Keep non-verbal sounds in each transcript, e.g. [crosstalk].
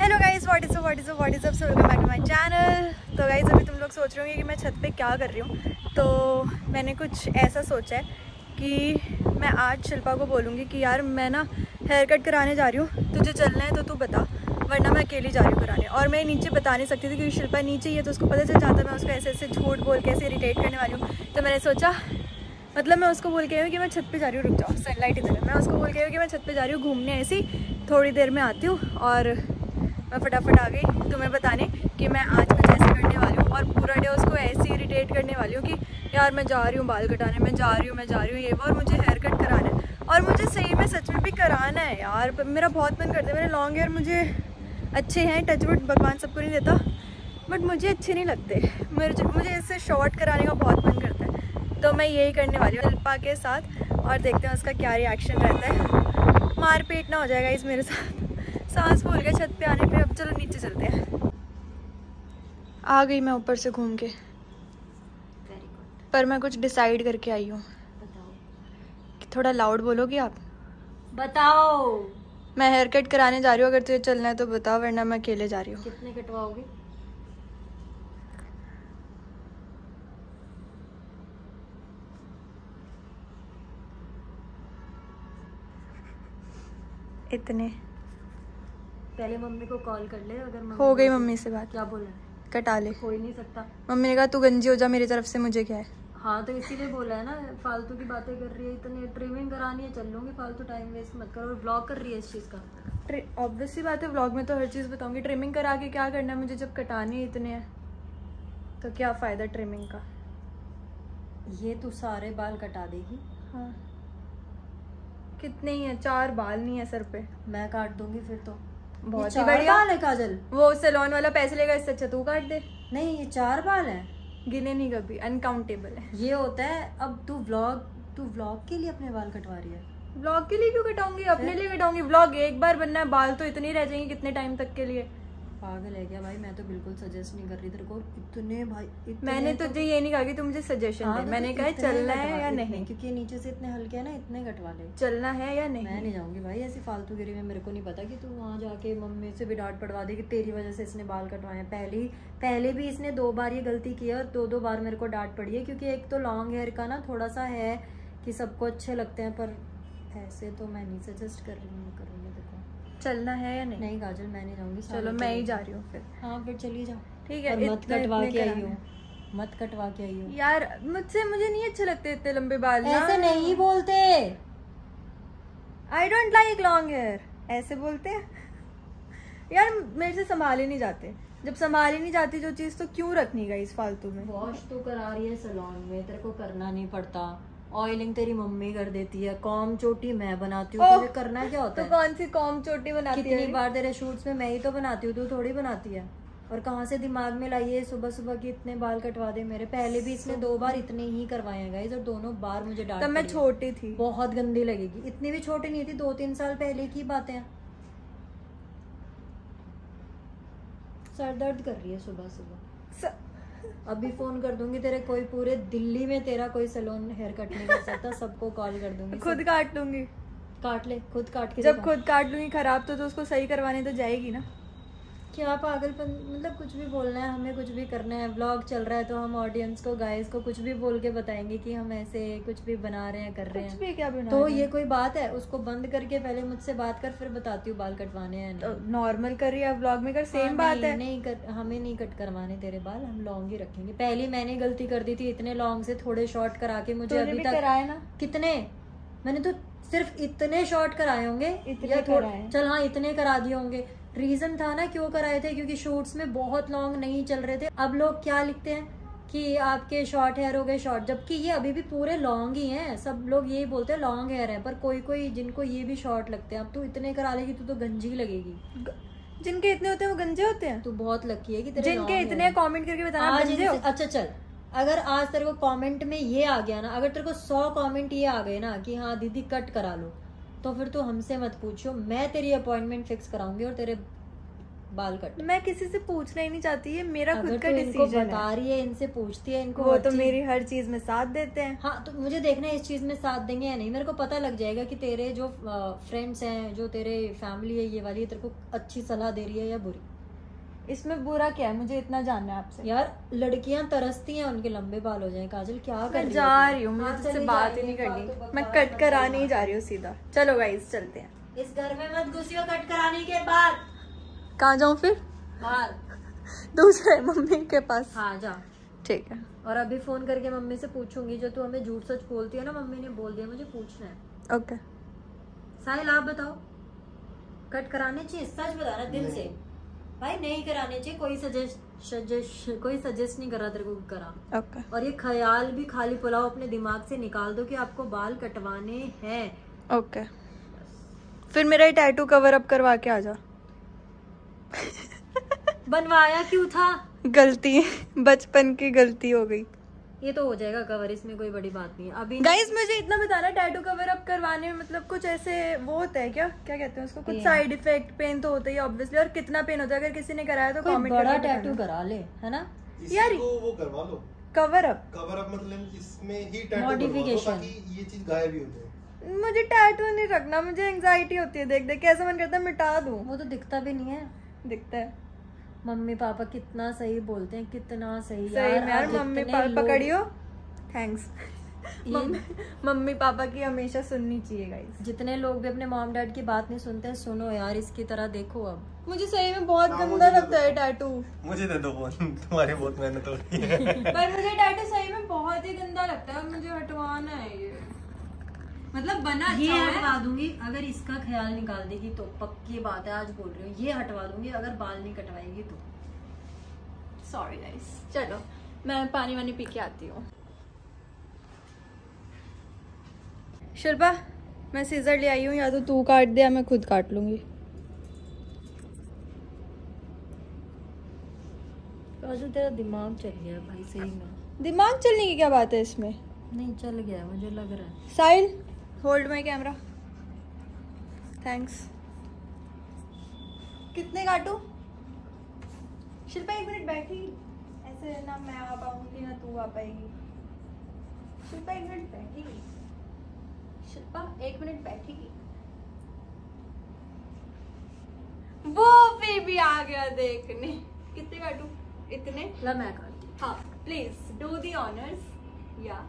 Hello guys what is what is what is up so welcome back to my channel तो guys अभी तुम लोग सोच रहे होंगे कि मैं छत पे क्या कर रही हूँ। तो मैंने कुछ ऐसा सोचा है कि मैं आज शिल्पा को बोलूँगी कि यार मैं ना हेयर कट कराने जा रही हूँ। तुझे चलना है तो तू बता, वरना मैं अकेली जा रही हूँ कराने। और मैं नीचे बता नहीं सकती थी क्योंकि शिल्पा नीचे ही है तो उसको पता चल जाता मैं उसको ऐसे ऐसे झूठ बोल के ऐसे इरीटेट करने वाली हूँ। तो मैंने सोचा मतलब मैं उसको बोल के हूँ कि मैं छत पे जा रही हूँ, रुक जाओ सनलाइट इधर है। मैं उसको बोल के हूँ कि मैं छत पे जा रही हूँ घूमने ऐसी, थोड़ी देर में आती हूँ और मैं फटाफट आ गई तुम्हें बताने कि मैं आज कुछ ऐसे करने वाली हूँ और पूरा डे उसको ऐसे इरीटेट करने वाली हूँ कि यार मैं जा रही हूँ बाल कटाने, मैं जा रही हूँ, मैं जा रही हूँ ये और मुझे हेयर कट कराना है। और मुझे सही में सच में भी कराना है यार मेरा बहुत मन करता है, मेरे लॉन्ग हेयर मुझे अच्छे हैं टचवुड भगवान सबको नहीं देता बट मुझे अच्छे नहीं लगते। मेरे मुझे इससे शॉर्ट कराने का बहुत मन करता है। तो मैं यही करने वाली हूँ अल्पा के साथ और देखते हैं उसका क्या रिएक्शन रहता है। मारपीट ना हो जाएगा इस मेरे साथ। सांस भूल गया छत पे आने पे अब चलो नीचे चलते हैं। आ गई मैं ऊपर से घूम के। पर मैं कुछ डिसाइड करके आई हूँ। थोड़ा लाउड बोलोगी आप? बताओ। मैं हेयर कट कराने जा रही हूँ अगर तुझे चलना है तो बताओ वरना मैं अकेले जा रही हूँ। कितने कटवाओगे? इतने। पहले मम्मी को कॉल कर ले अगर हो गई मम्मी से बात। क्या बोला कटा ले। हो ही नहीं सकता। मम्मी ने कहा तू गंजी हो जा मेरी तरफ़ से मुझे क्या है? हाँ तो इसीलिए बोला है ना फालतू की बातें कर रही है इतनी ट्रिमिंग करानी है चल लूँगी फालतू टाइम वेस्ट मत करो और ब्लॉग कर रही है इस चीज़ का। ऑब्वियसली बात है व्लॉग में तो हर चीज़ बताऊँगी। ट्रिमिंग करा के क्या करना है मुझे जब कटाने ही इतने हैं तो क्या फ़ायदा ट्रिमिंग का? ये तू सारे बाल कटा देगी। हाँ। कितने ही हैं चार बाल नहीं है सर पे। मैं काट दूँगी फिर तो। बहुत ही बढ़िया। बाल है काजल। वो सैलून वाला पैसे लेगा इससे अच्छा तू काट दे। नहीं ये चार बाल है। गिने नहीं कभी अनकाउंटेबल है। ये होता है अब तू व्लॉग तू व्लॉग के लिए अपने बाल कटवा रही है। व्लॉग के लिए क्यों कटाऊँगी? अपने लिए कटाऊँगी। व्लॉग एक बार बनना है बाल तो इतने रह जाएँगे कितने टाइम तक के लिए। पागल है क्या भाई? मैं तो बिल्कुल सजेस्ट नहीं कर रही तेरे को। इतने भाई इतने मैंने तो- तुझे ये नहीं कहा कि तू मुझे सजेशन हाँ, दे। तो मैंने कहा चलना है या नहीं? क्योंकि नीचे से इतने हल्के हैं ना इतने कटवा ले। चलना है या नहीं मैं नहीं? जाऊँगी भाई ऐसी फालतू गिरी में मेरे को नहीं पता कि तू वहाँ जाके मम्मी से भी डांट पड़वा दे कि तेरी वजह से इसने बाल कटवाए हैं। पहले पहले भी इसने दो बार ये गलती की है और दो दो बार मेरे को डांट पड़ी है क्योंकि एक तो लॉन्ग हेयर का ना थोड़ा सा है कि सबको अच्छे लगते हैं पर ऐसे तो मैं नहीं सजेस्ट कर रही हूँ करूँगी। चलना है या नहीं? नहीं काजल मैं नहीं जाऊँगी चलो मैं ही जा रही हूँ फिर। हाँ फिर चलिए जाओ। ठीक है मत कटवा के आई। हो। मत कटवा के आई हो। यार मुझसे मुझे नहीं अच्छे लगते इतने लंबे बाल ऐसे नहीं बोलते। I don't like long hair ऐसे बोलते? हैं यार मेरे से संभाले नहीं जाते। जब संभाली नहीं जाती जो चीज़ तो क्यों रखनी गई इस फालतू में? वॉश तो करा रही है सलोन में तेरे को करना नहीं पड़ता। ऑयलिंग तेरी मम्मी कर देती है कॉम चोटी मैं बनाती हूँ तुझे करना क्या होता तो है? कौन सी कॉम चोटी बनाती कितनी है? बार तेरे शूट्स में मैं ही तो बनाती हूँ तू थोड़ी बनाती है। और कहाँ से दिमाग में है सुबह सुबह की इतने बाल कटवा दे मेरे। पहले भी इसने दो बार इतने ही करवाए हैं गाइस और दोनों बार मुझे डांट तब मैं छोटी थी। बहुत गंदी लगेगी। इतनी भी छोटी नहीं थी दो तीन साल पहले की बातें सर दर्द कर रही है सुबह सुबह अभी फ़ोन कर दूँगी तेरे कोई पूरे दिल्ली में तेरा कोई सलोन हेयर कट नहीं कर सकता सबको कॉल कर दूँगी खुद सब काट लूँगी। काट ले खुद काट के जब खुद काट लूँगी खराब तो, तो उसको सही करवाने तो जाएगी ना। क्या पागलपन मतलब कुछ भी बोलना है हमें कुछ भी करना है ब्लॉग चल रहा है तो हम ऑडियंस को गाइस को कुछ भी बोल के बताएँगे कि हम ऐसे कुछ भी बना रहे हैं कर रहे कुछ हैं। भी क्या बना तो ये कोई बात है उसको बंद करके पहले मुझसे बात कर फिर बताती हूँ बाल कटवाने हैं तो नॉर्मल कर रही है ब्लॉग में? कर सेम हाँ, बात है। नहीं कर हमें नहीं कट करवाने तेरे बाल हम लॉन्ग ही रखेंगे। पहले मैंने गलती कर दी थी इतने लॉन्ग से थोड़े शॉर्ट करा के मुझे अभी तक कराए ना? कितने? मैंने तो सिर्फ़ इतने शॉर्ट कराए होंगे इतने। चल हाँ इतने करा दिए होंगे। रीजन था ना क्यों कराए थे क्योंकि शूट्स में बहुत लॉन्ग नहीं चल रहे थे। अब लोग क्या लिखते हैं कि आपके शॉर्ट हेयर हो गए शॉर्ट जबकि ये अभी भी पूरे लॉन्ग ही हैं। सब लोग यही बोलते हैं लॉन्ग हेयर है पर कोई कोई जिनको ये भी शॉर्ट लगते हैं अब तू इतने करा लेगी तू तो गंजी लगेगी। जिनके इतने होते हैं वो गंजे होते हैं? तू बहुत लकी है कि तेरे जिनके इतने कमेंट करके बताना गंजे हो। अच्छा चल। अगर आज तेरे को कमेंट में ये आ गया ना अगर तेरे को सौ कमेंट ये आ गए ना कि हाँ दीदी कट करा लो तो फिर तू हमसे मत पूछो। मैं तेरी अपॉइंटमेंट फिक्स कराऊँगी और तेरे बाल कट। मैं किसी से पूछना ही नहीं चाहती ये मेरा खुद का डिसीज़न है। बता रही है इनसे पूछती है इनको वो तो मेरी हर चीज़ में साथ देते हैं। हाँ तो मुझे देखना है इस चीज़ में साथ देंगे या नहीं। मेरे को पता लग जाएगा कि तेरे जो फ्रेंड्स हैं जो तेरे फैमिली है ये वाली तेरे को अच्छी सलाह दे रही है या बुरी। इसमें बुरा क्या है? मुझे इतना जानना है आपसे। यार लड़कियाँ तरसती हैं उनके लंबे बाल हो जाएँ काजल क्या कर जा रही हूँ मुझे हाँ, तुझसे बात ही नहीं करनी। मैं कट कराने ही जा रही हूँ सीधा। चलो गाइस चलते हैं। इस घर में मत घुसियो कट कराने के बाद। कहाँ जाऊँ फिर? बाहर। दूसरे मम्मी के पास। हाँ जा। ठीक है। और अभी फ़ोन करके मम्मी से पूछूँगी जो तू हमें झूठ सच बोलती है ना मम्मी ने बोल दिया मुझे पूछना है। ओके साहिल आप बताओ। कट कराने चाहिए सच बता रहा दिल से। भाई नहीं कराने चाहिए कोई सजेस्ट सजेस्ट कोई सजेस्ट नहीं करा तेरे को करा। Okay. और ये ख्याल भी खाली पुलाव अपने दिमाग से निकाल दो कि आपको बाल कटवाने हैं। Okay okay. फिर मेरा टैटू कवर अप करवा के आ जा। बनवाया क्यों था? गलती बचपन की गलती हो गई। ये तो हो जाएगा कवर इसमें कोई बड़ी बात नहीं है। अभी गाइस मुझे इतना बताना टैटू कवर अप करवाने में मतलब कुछ ऐसे वो होता है क्या? क्या कहते हैं उसको? कुछ साइड इफ़ेक्ट पेन तो होता ही ऑब्वियसली और कितना पेन होता है? अगर किसी ने कराया तो कोई कमेंट बड़ा टैटू करा ले है ना? यार- वो करवा लो। कवर अप कवर अप मतलब इसमें ही टैटू ताकि ये चीज़ गायब ही हो जाए। मुझे टैटू नहीं रखना मुझे एंजाइटी होती है देख देख के ऐसा मन करता है मिटा दूँ। वो तो दिखता भी नहीं है। दिखता है। मम्मी पापा कितना सही बोलते हैं कितना सही सही में यार [laughs] mummy papa पकड़ियो? Thanks mummy papa की हमेशा सुननी चाहिए गाइस जितने लोग भी अपने मॉम डैड की बात नहीं सुनते हैं सुनो यार इसकी तरह देखो अब। मुझे सही में बहुत हाँ, गंदा लगता है टैटू मुझे दे दो फ़ोन [laughs] तुम्हारी बहुत मेहनत हो रही है। पर मुझे टैटू सही में बहुत ही गंदा लगता है मुझे है ये मतलब बना ये अच्छा हटवा दूँगी अगर इसका ख्याल निकाल देगी तो पक्की बात है आज बोल रही हूँ ये हटवा दूँगी अगर बाल नहीं कटवाएगी तो। सॉरी गाइस चलो मैं पानी वानी पी के आती हूँ। शिल्पा मैं सीजर ले आई हूँ या तो तू काट दे या मैं खुद काट लूँगी। काजल तेरा दिमाग चल गया भाई सही में। दिमाग चलने की क्या बात है इसमें? नहीं चल गया मुझे लग रहा है। Sahil hold my camera thanks कितने काटू? शिल्पा एक मिनट बैठी। ऐसे ना मैं आ पाऊँगी ना तू आ पाएगी। शिल्पा एक मिनट बैठेगी शिल्पा एक मिनट बैठेगी वो बेबी आ गया देखने। कितने काटू? इतने? ला मैं काटती हूँ। हाँ प्लीज़ डू दी ऑनर्स या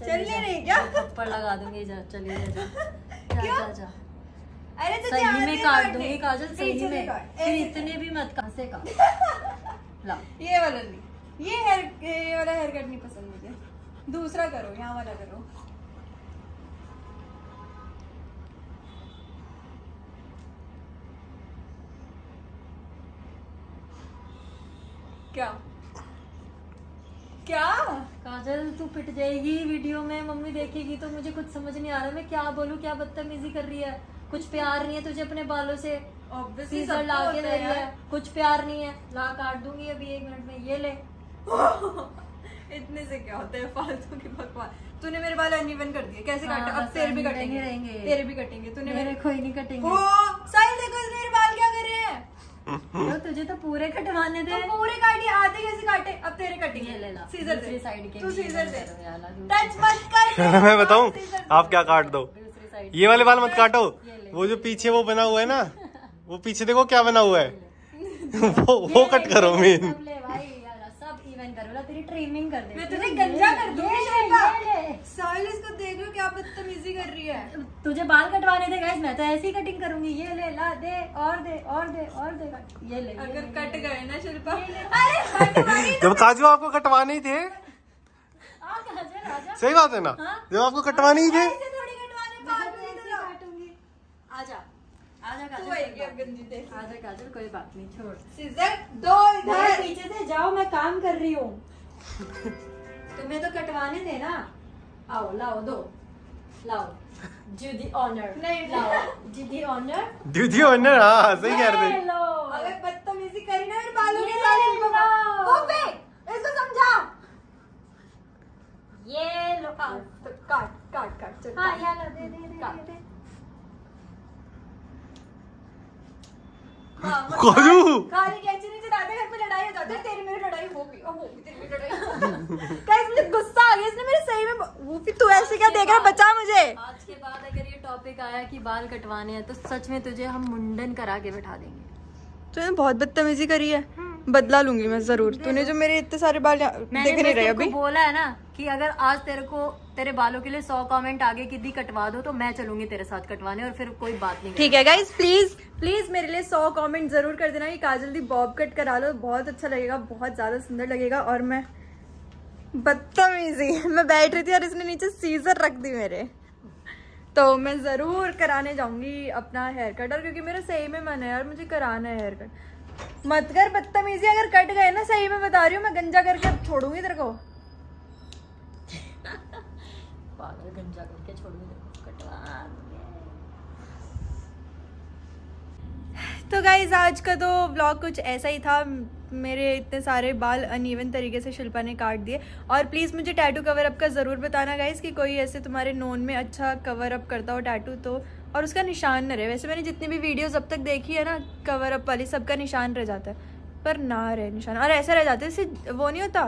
चल नहीं क्या? थप्पड़ लगा दूँगी जा चली [laughs] जा जा। जा। अरे सही में काट दूँगी काजल सही में। फिर इतने भी मत कहाँ से [laughs] ला। ये वाला नहीं। ये हेयर ये वाला हेयर कट नहीं पसंद मुझे। दूसरा करो यहाँ वाला करो। क्या? क्या? काजल तू पिट जाएगी वीडियो में मम्मी देखेगी तो मुझे कुछ समझ नहीं आ रहा मैं क्या बोलूँ क्या बदतमीजी कर रही है? कुछ प्यार नहीं है तुझे अपने बालों से। सीजर ला के दे रही है कुछ प्यार नहीं है। ला काट दूँगी अभी एक मिनट में ये ले। [laughs] इतने से क्या होता है फालतू की बकवास। तूने मेरे बाल अनइवन कर दिए कैसे हाँ, काटा? अब तेरे भी कटेंगे। रहेंगे। तेरे भी कटेंगे तूने मेरे कोई नहीं कटेंगे। ओ साहिल देखो मेरे बाल तो तुझे तो पूरे कटवाने थे। तो पूरे काटे आधे कैसे काटे। अब तेरे कटेंगे। ले ला सीजर दे। साइड के तू सीजर दे। टच मत कर। [laughs] मैं बताऊँ [laughs] आप क्या काट दो? ये वाले बाल मत काटो। वो जो पीछे वो बना हुआ है ना वो पीछे देखो क्या बना हुआ है। [laughs] वो वो कट करो मेन सब ले भाई यार सब इवन करो ला तेरी ट्रिमिंग कर दे। मैं तुझे गंजा कर दूँगी साहिल इसको देख लो क्या बदतमीजी कर रही है। तुझे बाल कटवाने थे गाइस मैं तो ऐसे ही कटिंग करूँगी। ये ले ला दे और दे और दे और दे। ये ले अगर कट गए ना शिल्पा। अरे जब काजू आपको कटवाने ही थे सही बात है ना? हाँ। जब आपको कटवाने ही थे। थोड़ी कटवाने मैं बाल तो इधर ही। काटूँगी। आजा आजा काजल कोई बात नहीं। आजा काजल कोई बात नहीं छोड़। सीजर दो इधर। पीछे से जाओ मैं काम कर रही हूँ। तुम्हें तो कटवाने थे ना। आओ लाओ दो। लाओ। Do the honor नहीं, लाओ। do the honor दीदी ओनर हाँ सही कह रहे थे। अगर बदतमीजी करी ना मेरे बालों के शिल्पा वो फेंक इसको समझा। ये लो। हाँ, तो काट काट काट चल हाँ। यार दे दे दे दे, दे। हाँ। खाली कैंची नहीं चलाते घर पे लड़ाई हो जाती है तेरी मेरी लड़ाई हो गई हो गई तेरी मेरी लड़ाई गाइस मुझे गुस्सा आ गया इसने मेरे भी तू ऐसे क्या देख रहा बचा मुझे। आज के बाद अगर ये टॉपिक आया कि बाल कटवाने हैं तो सच में तुझे हम मुंडन करा के बैठा देंगे। तूने बहुत बदतमीजी करी है। बदला लूँगी मैं ज़रूर। तूने जो मेरे इतने सारे बाल दिख नहीं रहे अभी। बोला है ना कि अगर आज तेरे को तेरे बालों के लिए सौ कमेंट आगे की दी कटवा दो तो मैं चलूँगी तेरे साथ कटवाने और फिर कोई बात नहीं ठीक है गाइज़ प्लीज़ प्लीज़ मेरे लिए सौ कमेंट ज़रूर कर देना कि काजल दी बॉब कट करा लो बहुत अच्छा लगेगा बहुत ज़्यादा सुंदर लगेगा और मैं बदतमीजी। मैं बैठ रही थी और इसने नीचे सीजर रख दी मेरे। तो मैं ज़रूर कराने जाऊँगी अपना हेयर कट और क्योंकि मेरा सही में मन है यार मुझे कराना है हेयर कट मत कर बदतमीजी अगर कट गए ना सही में बता रही हूँ मैं गंजा करके अब छोड़ूँगी तेरे को। [laughs] पागल गंजा करके छोड़ूँगी तेरे को, कटवा दूँगी। तो गाइज़ आज का तो ब्लॉग कुछ ऐसा ही था। मेरे इतने सारे बाल अनइवन तरीके से शिल्पा ने काट दिए। और प्लीज़ मुझे टैटू कवर अप का ज़रूर बताना गाइज़ कि कोई ऐसे तुम्हारे नोन में अच्छा कवर अप करता हो टैटू तो और उसका निशान न रहे। वैसे मैंने जितनी भी वीडियोस अब तक देखी है ना कवर अप वाली सबका निशान रह जाता है। पर ना रहे निशान। और ऐसा रह जाता है जैसे वो नहीं होता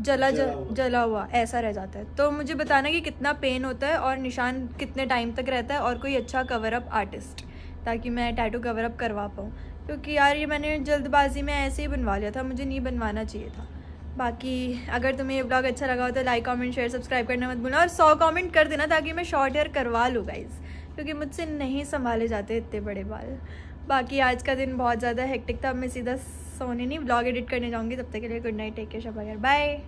जला जला जला, हुआ। जला हुआ ऐसा रह जाता है। तो मुझे बताना कि कितना पेन होता है और निशान कितने टाइम तक रहता है और कोई अच्छा कवर अप आर्टिस्ट ताकि मैं टैटू कवर अप करवा पाऊँ। क्योंकि यार ये मैंने जल्दबाजी में ऐसे ही बनवा लिया था, मुझे नहीं बनवाना चाहिए था। बाकी अगर तुम्हें ये ब्लॉग अच्छा लगा हो तो लाइक कमेंट शेयर सब्सक्राइब करना मत भूलना और सौ कमेंट कर देना ताकि मैं शॉर्ट हेयर करवा लूँ गाइज़ क्योंकि मुझसे नहीं संभाले जाते इतने बड़े बाल। बाकी आज का दिन बहुत ज़्यादा हेक्टिक था मैं सीधा सोने नहीं ब्लॉग एडिट करने जाऊँगी, तब तक के लिए good night take care bye